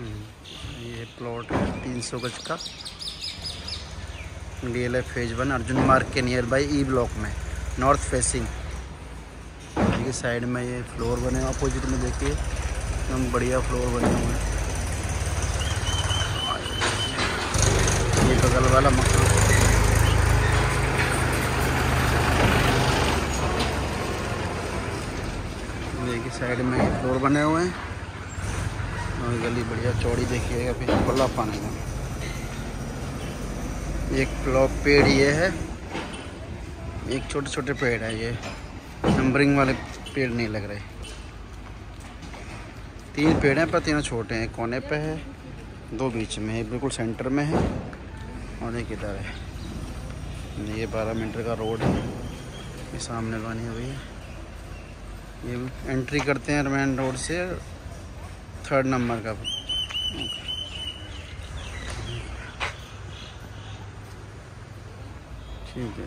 हम्म, ये प्लॉट है तीन सौ गज का। D L phase one Arjun Marg के नियर बाई ई ब्लॉक में नॉर्थ फेसिंग देखिए साइड में ये फ्लोर बने हुए अपोजिट में देखिए। एकदम बढ़िया फ्लोर बने हुए हैं। ये बगल वाला मकान। देखिए साइड में फ्लोर बने हुए हैं। गली बढ़िया, चौड़ी देखिएगा फिर खुला पानी में एक प्लॉट पेड़ ये है। एक छोटे छोटे पेड़ है ये। नंबरिंग वाले पेड़ नहीं लग रहे। तीन पेड़ हैं, पर तीनों छोटे हैं। कोने पे है, दो बीच में है, बिल्कुल सेंटर में है, और एक इधर है। ये बारह मीटर का रोड है। ये सामने बनी हुई है। ये एंट्री करते हैं मेन रोड से। थर्ड नंबर का। ठीक है।